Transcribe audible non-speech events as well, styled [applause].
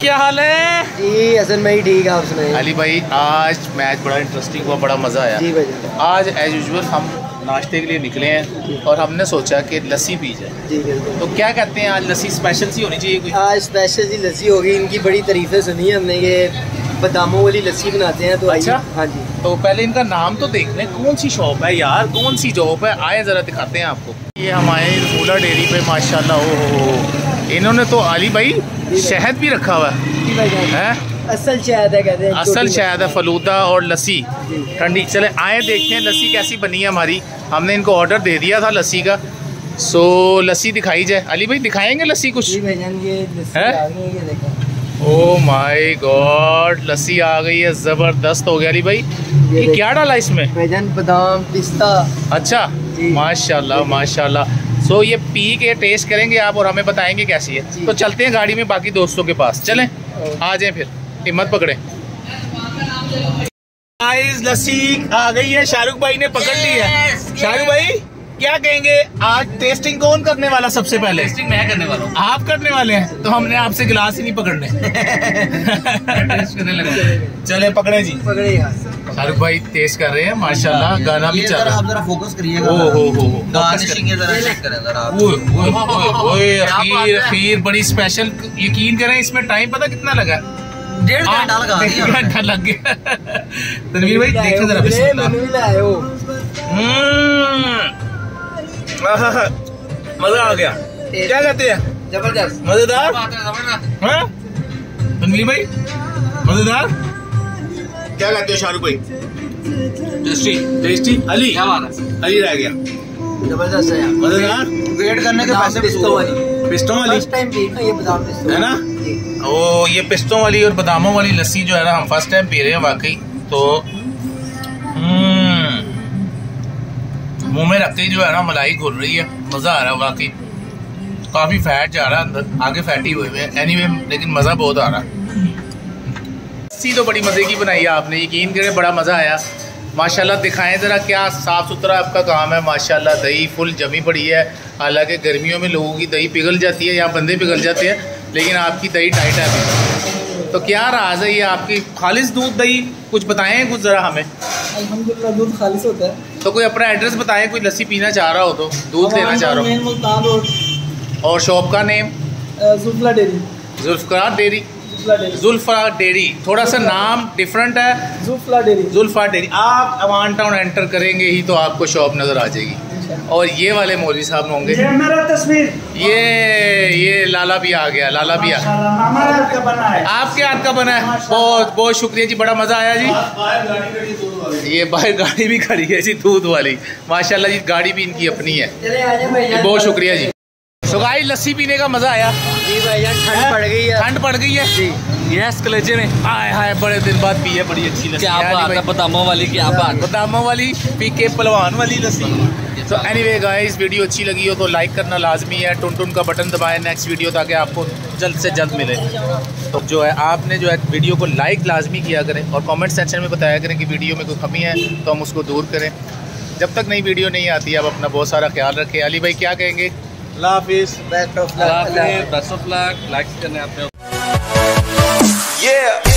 क्या हाल है? जी असल में ही ठीक है आप सुनाइए। अली भाई आज मैच बड़ा इंटरेस्टिंग हुआ बड़ा मज़ा आया। जी भाई आज एज यूजल हम नाश्ते के लिए निकले हैं और हमने सोचा कि लस्सी पी जाए। जी बिल्कुल। तो क्या कहते हैं आज लस्सी स्पेशल सी होनी चाहिए कोई? आज स्पेशल जी लस्सी होगी इनकी बड़ी तारीफें सुनी है हमने ये बदामों वाली लस्सी बनाते हैं तो अच्छा? हाँ जी। तो पहले इनका नाम तो देख लें कौन सी शॉप है यार? कौन सी जॉब है? आए ज़रा दिखाते हैं आपको। ये हमारे रसूला डेयरी पे माशाल्लाह ओ हो। इन्होंने तो अली भाई शहद भी रखा हुआ है? असल शहद है कहते हैं असल शहद है फलूदा और लस्सी। ठंडी। चले आए देखते हैं लस्सी कैसी बनी है हमारी। हमने इनको ऑर्डर दे दिया था लस्सी का। सो लस्सी दिखाई जाए। अली भाई दिखाएँगे लस्सी कुछ? ओ माय गॉड लस्सी आ गई है ज़बरदस्त हो गया अली भाई। ये क्या डाला इसमें? बादाम पिस्ता। अच्छा। माशाल्लाह माशाल्लाह। सो ये पी के टेस्ट करेंगे आप और हमें बताएँगे कैसी है। तो चलते हैं गाड़ी में बाकी दोस्तों के पास। चलें? आ जाए फिर। हिम्मत पकड़े। गाइस लस्सी आ गई है। शाहरुख भाई ने पकड़ ली है। शाहरुख भाई? क्या कहेंगे? आज टेस्टिंग कौन करने वाला सबसे पहले? टेस्टिंग मैं करने वाला हूँ। आप करने वाले हैं तो हमने आपसे गिलास ही नहीं पकड़ने। टेस्ट करने लगा चले पकड़े जी। पकड़ेगा शाहरुख भाई टेस्ट कर रहे हैं माशाल्लाह गाना भी चल रहा आप है जरा फोकस करिएगा ओ हो हो हो गार्निशिंग ये जरा चेक करें जरा आप। ओए ओए ओए ओए क्या बात अखीर है? अखीर बड़ी स्पेशल यकीन करें इसमें टाइम पता कितना लगा? डेढ़ घंटा लगा घंटा लग गया। तनवीर भाई देखो जरा बिस्मिल्लाह। [laughs] मज़ा आ गया। क्या कहते हैं? ज़बरदस्त। मज़ेदार? है हाँ? तनवीर भाई? मज़ेदार? क्या कहते हो शाहरुख भाई? Tasty tasty. अली? क्या बात है? अली रह गया। ज़बरदस्त है यार। मज़ेदार? वेट करने के पैसे पिस्तों वाली। पिस्टों वाली? फ़र्स्ट टाइम पी ये बादाम पिस्तों है ना? ओ ये पिस्तों वाली और बादामों वाली लस्सी जो है ना हम फ़र्स्ट टाइम पी रहे हैं वाकई। तो हम्म, मुँह में रखते ही जो है ना, मलाई घुल रही है। मज़ा आ रहा है वाकई काफ़ी फैट जा रहा है, अंदर, आगे फैटी हुए हुए हैं। एनीवे लेकिन मज़ा बहुत आ रहा है। तो बड़ी मज़े की बनाई है आपने, यकीन करें, बड़ा मज़ा आया। माशाल्लाह, दिखाएँ ज़रा क्या साफ़ सुथरा आपका काम है। माशाल्लाह, दही फुल जमी पड़ी है। हालाँकि गर्मियों में लोगों की दही पिघल जाती है यहाँ बंदे पिघल जाते हैं, लेकिन आपकी दही टाइट है तो क्या राज है ये आपकी? खालिश दूध दही कुछ बताएँ कुछ ज़रा हमें। अल्हम्दुलिल्लाह, दूध खालिश होता है। तो कोई अपना एड्रेस बताए कोई लस्सी पीना चाह रहा हो तो दूध लेना चाह रहा हो। और शॉप का name Zulfara dairy. Zulfara dairy जुफला dairy. थोड़ा सा नाम डिफरेंट है। जुल्फरा डेरी। जुल्फरा डेरी। आप अवान टाउन एंटर करेंगे ही तो आपको शॉप नज़र आ जाएगी। और ये वाले मौलवी साहब होंगे। ये मेरा तस्वीर। ये ये लाला भी आ गया लाला भी आ हमारा हाथ का बना है। आपके हाथ का बना है? बहुत बहुत शुक्रिया जी बड़ा मज़ा आया जी। ये बाहर गाड़ी भी खड़ी है जी दूध वाली। माशाल्लाह जी गाड़ी भी इनकी अपनी है। चले आ जाए भाई बहुत शुक्रिया जी। सुगाई लस्सी पीने का मज़ा आया। जी भाई ठंड पड़ गई है। ठंड पड़ गई है? जी। यस कलेजे ने हाय हाय बड़े दिन बाद पी है बड़ी अच्छी लस्सी। क्या बात है बादामों वाली क्या बात। बादामों वाली पी के पलवान वाली लस्सी। तो एनीवे गाइस वीडियो अच्छी लगी हो तो लाइक करना लाजमी है। टुन टुन का बटन दबाएँ नेक्स्ट वीडियो ताकि आपको जल्द से जल्द मिले। तो जो है आपने जो है वीडियो को लाइक लाजमी किया करें और कमेंट सेक्शन में बताया करें कि वीडियो में कोई कमी है तो हम उसको दूर करें। जब तक नई वीडियो नहीं आती आप अपना बहुत सारा ख्याल रखें। अली भाई क्या कहेंगे? अल्लाह best of luck best of luck like करने आपने Yeah.